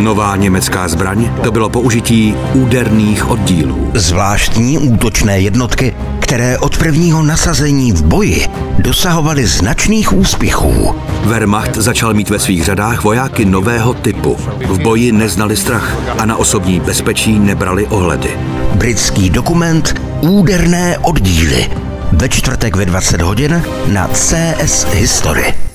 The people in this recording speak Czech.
Nová německá zbraň to bylo použití úderných oddílů. Zvláštní útočné jednotky, které od prvního nasazení v boji dosahovaly značných úspěchů. Wehrmacht začal mít ve svých řadách vojáky nového typu. V boji neznali strach a na osobní bezpečí nebrali ohledy. Britský dokument Úderné oddíly ve čtvrtek ve 20 hodin na CS History.